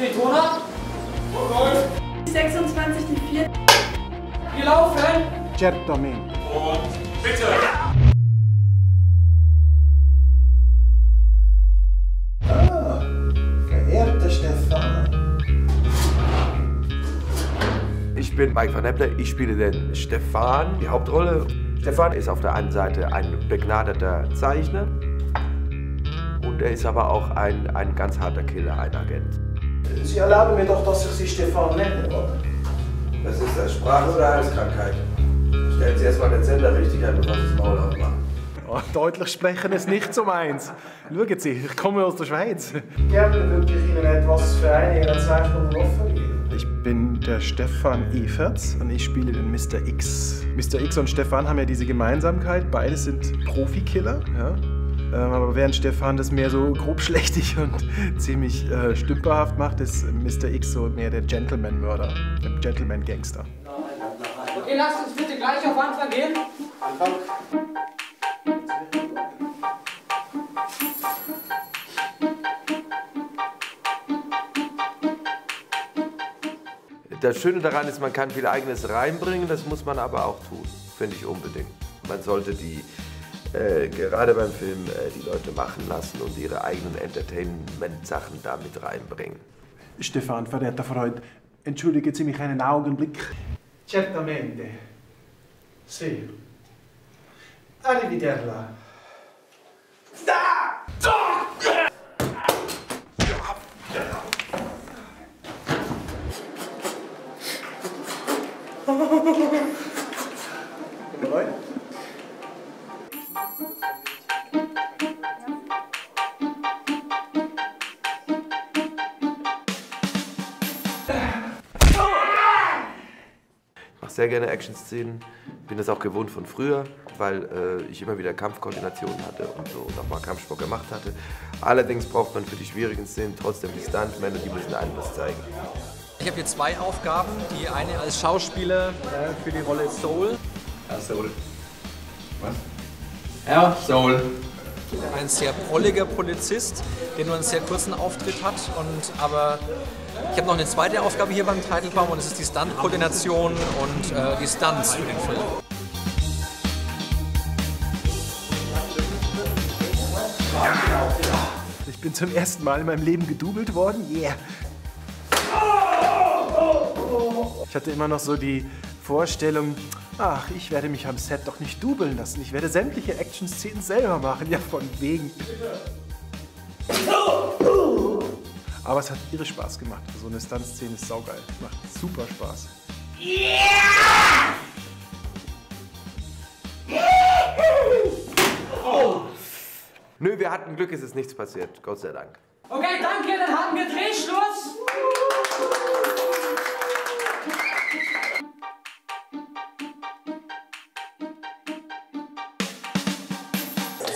Die Toner. 26, die 4. Wir laufen. Certamente. Und bitte! Ah, verehrter Stefan. Ich bin Mike van Eppler, ich spiele den Stefan, die Hauptrolle. Stefan ist auf der einen Seite ein begnadeter Zeichner und er ist aber auch ein, ein ganz harter Killer, ein Agent. Sie erlauben mir doch, dass ich Sie Stefan nenne, oder? Das ist das Sprache- oder Halskrankheit. Stellen Sie erstmal den Sender richtig ein, bevor Sie das Maul aufmachen. Oh, deutlich sprechen ist nicht so meins. Schauen Sie, ich komme aus der Schweiz. Gerne würde ich Ihnen etwas für eine Ihrer Zeichnungen offerieren. Ich bin der Stefan Everts und ich spiele den Mr. X. Mr. X und Stefan haben ja diese Gemeinsamkeit, beide sind Profikiller. Ja? Ähm, aber während Stefan das mehr so grobschlächtig und ziemlich äh, stümperhaft macht, ist Mr. X so mehr der Gentleman-Mörder, der Gentleman-Gangster. Okay, lasst uns bitte gleich auf Anfang gehen. Das Schöne daran ist, man kann viel Eigenes reinbringen, das muss man aber auch tun, finde ich unbedingt. Man sollte die, äh, gerade beim Film, äh, die Leute machen lassen und ihre eigenen Entertainment-Sachen da mit reinbringen. Stefan, verehrter Freund, entschuldigen Sie mich einen Augenblick. Certamente. Sì. Arrivederla. Ich mache sehr gerne Action-Szenen, bin das auch gewohnt von früher, weil äh, ich immer wieder Kampfkoordination hatte und so und auch mal Kampfsport gemacht hatte. Allerdings braucht man für die schwierigen Szenen trotzdem die Stuntmänner, die müssen einem was zeigen. Ich habe hier zwei Aufgaben. Die eine als Schauspieler äh, für die Rolle Soul. Herr Soul. Was? Herr Soul. Ein sehr prolliger Polizist, der nur einen sehr kurzen Auftritt hat. Und, aber ich habe noch eine zweite Aufgabe hier beim Titelbaum und das ist die Stunt-Koordination und äh, die Stunts für den Film. Ich bin zum ersten Mal in meinem Leben gedoubelt worden. Yeah. Ich hatte immer noch so die Vorstellung, ach, ich werde mich am Set doch nicht dubeln lassen. Ich werde sämtliche Action-Szenen selber machen. Ja, von wegen. Aber es hat irre Spaß gemacht. So eine Stunt-Szene ist saugeil. Macht super Spaß. Nö, wir hatten Glück, es ist nichts passiert, Gott sei Dank. Okay, danke, dann haben wir Drehschluss.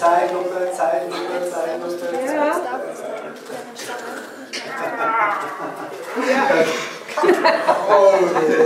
Zeitlupe, Zeitlupe, Zeitlupe. Ja.